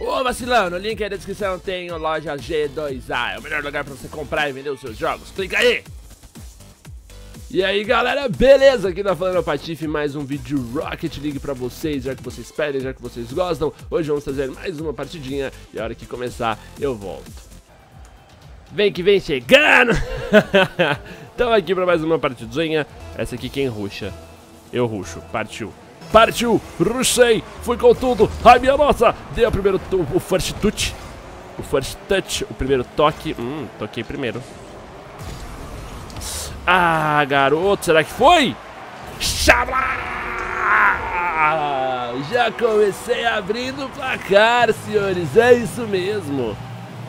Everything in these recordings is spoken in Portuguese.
Ô vacilão, no link aí da descrição tem a loja G2A, é o melhor lugar pra você comprar e vender os seus jogos. Clica aí! E aí galera, beleza? Aqui tá falando o Patife, mais um vídeo Rocket League pra vocês, já que vocês pedem, já que vocês gostam. Hoje vamos fazer mais uma partidinha e a hora que começar eu volto. Vem que vem chegando! Então aqui pra mais uma partidinha, essa aqui quem ruxa? Eu ruxo, partiu. Partiu, rushei, fui com tudo, ai minha nossa, dei o primeiro, o first touch, o first touch, o primeiro toque, hum, toquei primeiro. Ah, garoto, será que foi? Chabla! Já comecei abrindo o placar, senhores, é isso mesmo.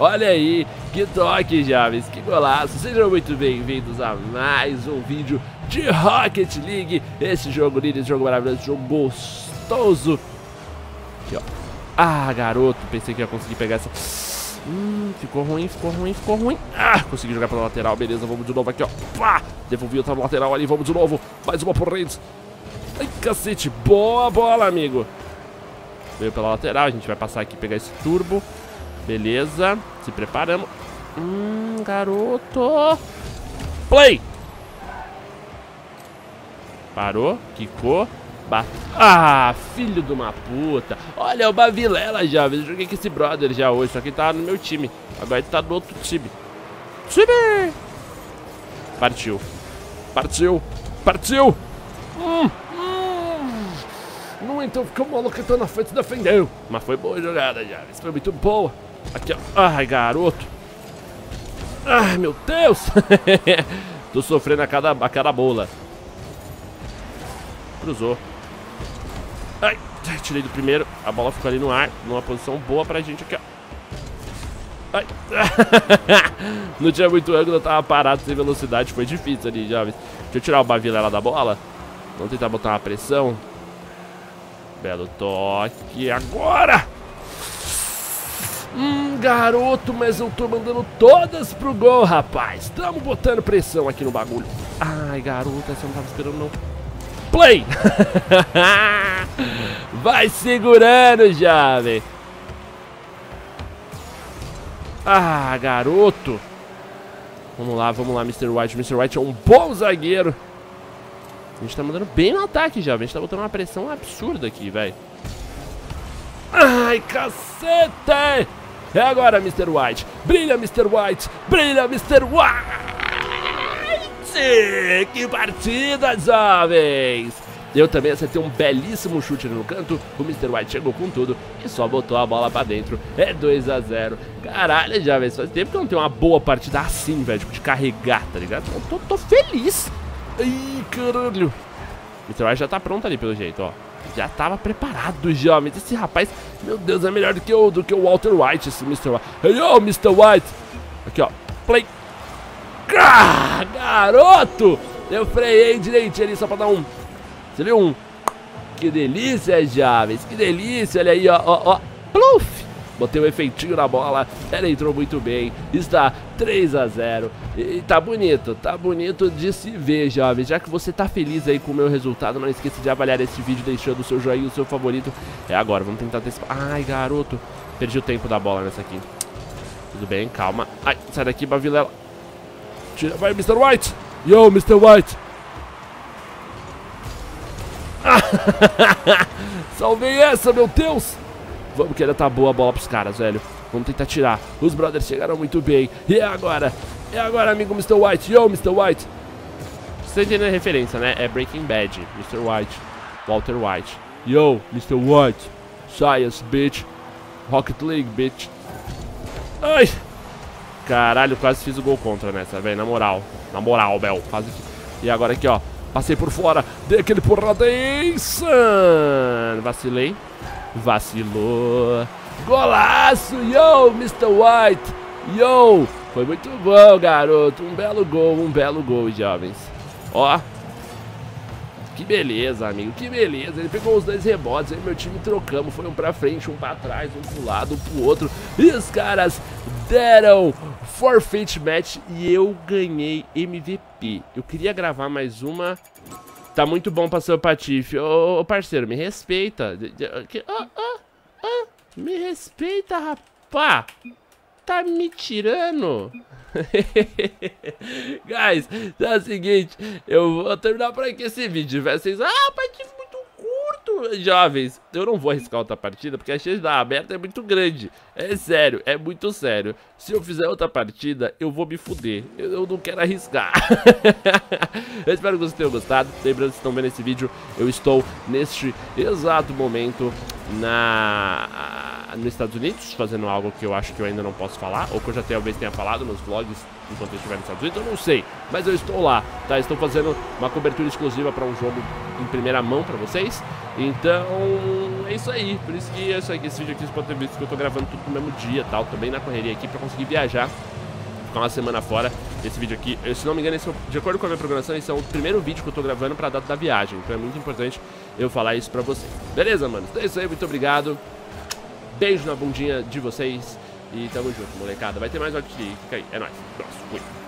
Olha aí, que toque, jovens, que golaço. Sejam muito bem-vindos a mais um vídeo de Rocket League. Esse jogo lindo, esse jogo maravilhoso, esse jogo gostoso. Aqui, ó. Ah, garoto, pensei que ia conseguir pegar essa... Hum, ficou ruim, ficou ruim, ficou ruim. Ah, consegui jogar pela lateral, beleza, vamos de novo aqui, ó. Pá, devolvi outra lateral ali, vamos de novo. Mais uma por Reis. Ai, cacete, boa bola, amigo. Veio pela lateral, a gente vai passar aqui pegar esse turbo. Beleza, se preparamos. Hum, garoto. Play. Parou, quicou. Ah, filho de uma puta. Olha o Bavilela. Eu joguei com esse brother já hoje. Só que ele tava no meu time. Agora ele tá no outro time. Time! Partiu. Partiu. Partiu. Hum, hum. Não então ficou maluco que tá na frente defendeu. Mas foi boa jogada. Isso foi muito boa. Aqui, ó. Ai, garoto. Ai, meu Deus. Tô sofrendo a cada, a cada bola. Cruzou. Ai, tirei do primeiro. A bola ficou ali no ar. Numa posição boa pra gente aqui, ó. Ai. Não tinha muito ângulo, eu tava parado sem velocidade. Foi difícil ali, jovens. Deixa eu tirar o Bavilela da bola. Vamos tentar botar uma pressão. Belo toque. Agora! Hum, garoto, mas eu tô mandando todas pro gol, rapaz. Tamo botando pressão aqui no bagulho. Ai, garoto, essa eu não tava esperando, não. Play! Vai segurando, jovem. Ah, garoto. Vamos lá, vamos lá, Mr. White. Mr. White é um bom zagueiro. A gente tá mandando bem no ataque, jovem. A gente tá botando uma pressão absurda aqui, velho. Ai, cacete! É agora, Mr. White. Brilha, Mr. White. Brilha, Mr. White. Que partida, jovens. Eu também acertei um belíssimo chute no canto. O Mr. White chegou com tudo e só botou a bola pra dentro. É 2 a 0 Caralho, jovens. Faz tempo que eu não tenho uma boa partida assim, velho. Tipo, de carregar, tá ligado? Eu tô, tô feliz. Ai, caralho. Mr. White já tá pronto ali, pelo jeito, ó. Já tava preparado, jovens. Esse rapaz, meu Deus, é melhor do que o, do que o Walter White, esse Mr. White. Hey, Mr. White. Aqui, ó. Play. Garoto! Eu freiei direitinho ali só pra dar um... Você viu um... Que delícia, jovens. Que delícia. Olha aí, ó, ó, ó. Botei um efeitinho na bola, ela entrou muito bem, está 3 a 0 e tá bonito, tá bonito de se ver, jovens. Já que você tá feliz aí com o meu resultado, não esqueça de avaliar esse vídeo deixando o seu joinha, o seu favorito. É agora, vamos tentar antecipar. Ai, garoto, perdi o tempo da bola nessa aqui. Tudo bem, calma. Ai, sai daqui, Bavilela. Tira, vai, Mr. White. Yo, Mr. White. Salvei essa, meu Deus. Vamos que ainda tá boa a bola pros caras, velho. Vamos tentar tirar. Os brothers chegaram muito bem. E é agora. É agora, amigo Mr. White. Yo, Mr. White. Você tá a referência, né? É Breaking Bad. Mr. White. Walter White. Yo, Mr. White. Science, bitch. Rocket League, bitch. Ai. Caralho, quase fiz o gol contra nessa, velho. Na moral. Na moral, Bel. Quase E agora aqui, ó. Passei por fora. Dei aquele porrada insano. Vacilei. Vacilou. Golaço! Yo, Mr. White! Yo! Foi muito bom, garoto. Um belo gol, um belo gol, jovens. Ó. Que beleza, amigo. Que beleza. Ele pegou os dois rebotes. Aí meu time trocamos. Foi um pra frente, um pra trás, um pro lado, um pro outro. E os caras deram forfeit match e eu ganhei MVP. Eu queria gravar mais uma Tá muito bom pra ser o Patife. Ô, ô, parceiro, me respeita. Ah, ah, ah. Me respeita, rapá. Tá me tirando? Guys, é o seguinte, eu vou terminar por aqui esse vídeo. Vocês, ah, partida muito curto. Jovens, eu não vou arriscar outra partida porque a chance da aberta é muito grande. É sério, é muito sério. Se eu fizer outra partida, eu vou me fuder. Eu, eu não quero arriscar. eu espero que vocês tenham gostado. Lembrando que estão vendo esse vídeo, eu estou neste exato momento na nos Estados Unidos, fazendo algo que eu acho que eu ainda não posso falar, ou que eu já talvez tenha falado nos vlogs enquanto eu estiver nos Estados Unidos, eu não sei, mas eu estou lá, tá? Estou fazendo uma cobertura exclusiva para um jogo em primeira mão para vocês, então é isso aí, por isso que é isso aqui, esse vídeo aqui vocês podem ter visto que eu estou gravando tudo no mesmo dia, tal, também na correria aqui para conseguir viajar ficar uma semana fora. Esse vídeo aqui, eu, se não me engano, é, de acordo com a minha programação, esse é o primeiro vídeo que eu tô gravando pra data da viagem. Então é muito importante eu falar isso pra vocês. Beleza, mano? Então é isso aí, muito obrigado. Beijo na bundinha de vocês. E tamo junto, molecada. Vai ter mais aqui. Fica aí. É nóis. Próximo.